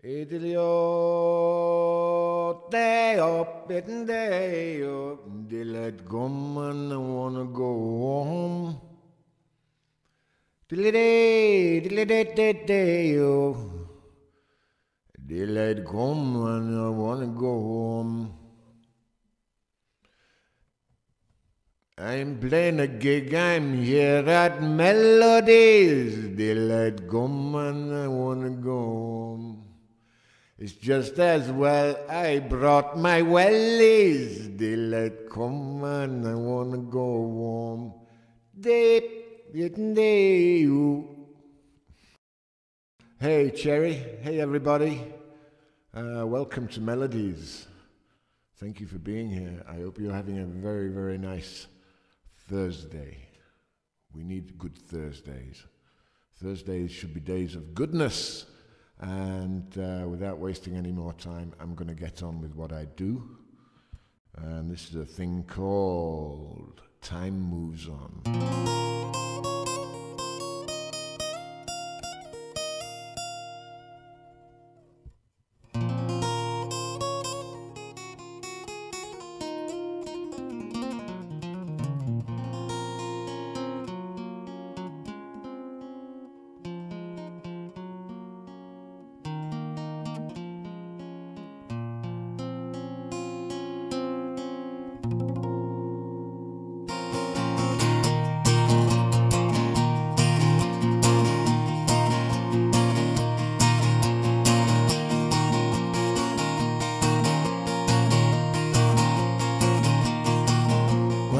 Idiot, day up, it day up, they let go and I wanna go home. Diddly-day-day, oh. Daylight come and I wanna go home. I'm playing a gig, I'm here at Melodies. Daylight come and I wanna go home. It's just as well I brought my wellies. Daylight come and I wanna go home. Deep, day, Hey, Cherry. Hey, everybody. Uh, welcome to Melodies. Thank you for being here. I hope you're having a very, very nice Thursday. We need good Thursdays. Thursdays should be days of goodness. And uh, without wasting any more time, I'm going to get on with what I do. And this is a thing called Time Moves On.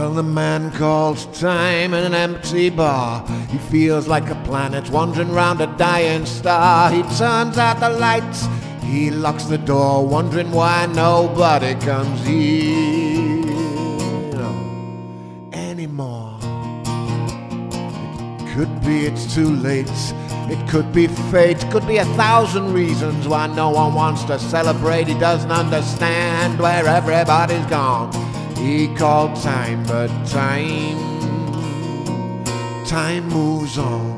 Well, the man calls time an empty bar. He feels like a planet wandering round a dying star. He turns out the lights, he locks the door, wondering why nobody comes here anymore. It could be it's too late. It could be fate, could be a thousand reasons why no one wants to celebrate. He doesn't understand where everybody's gone. He called time, but time, time moves on.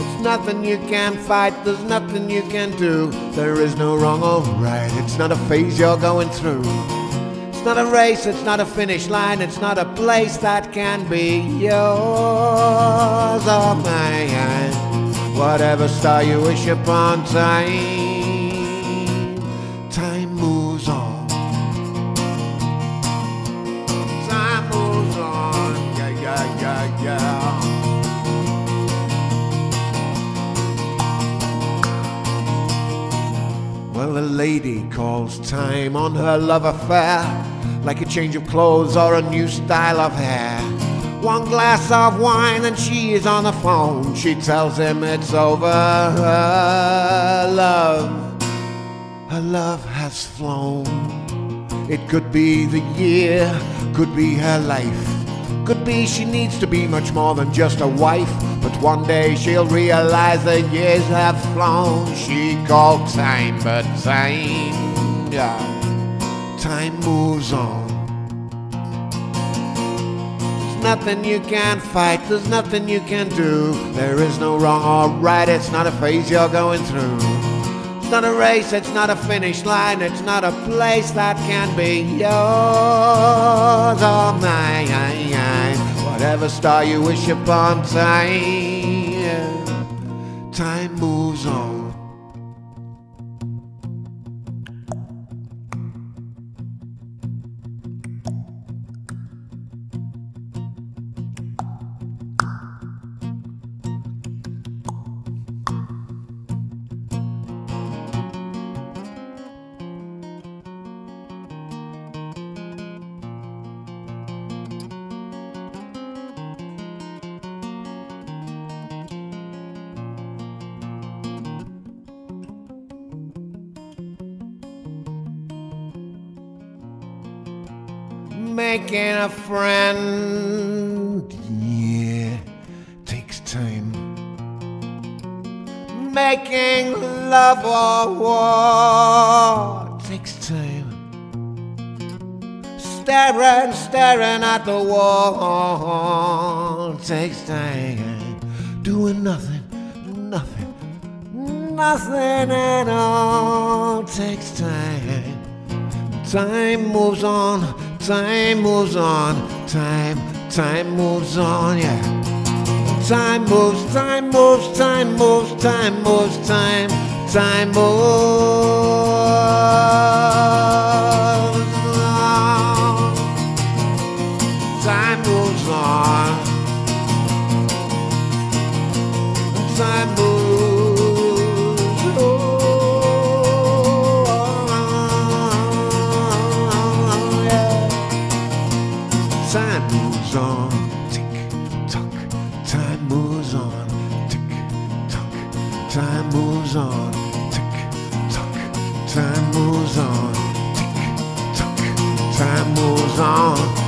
It's nothing you can fight, there's nothing you can do. There is no wrong or right, it's not a phase you're going through. It's not a race, it's not a finish line, it's not a place that can be yours or mine. Whatever star you wish upon, time, lady calls time on her love affair, like a change of clothes or a new style of hair. One glass of wine and she is on the phone. She tells him it's over. Her love, her love has flown. It could be the year, could be her life. Could be she needs to be much more than just a wife. But one day she'll realize the years have flown. She called time, but time, yeah, time moves on. There's nothing you can fight, there's nothing you can do. There is no wrong or right, it's not a phase you're going through. It's not a race, it's not a finish line, it's not a place that can be yours oh, or mine. Whatever star you wish upon, time, time moves on. Making a friend, yeah, takes time. Making love or war takes time. Staring, staring at the wall takes time. Doing nothing, nothing, Nothing at all takes time. Time moves on, time moves on, time, time moves on, yeah. Time moves, time moves, time moves, time moves, time, time moves on. Time moves on. Time moves moves on, tick tock. Time moves on, tick tock. Time moves on, tick tock. Time moves on, tick tock. Time moves on,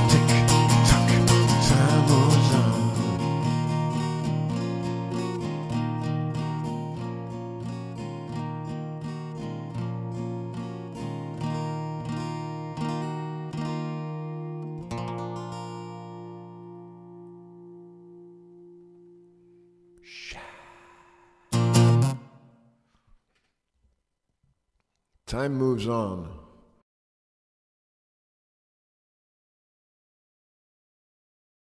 Time moves on.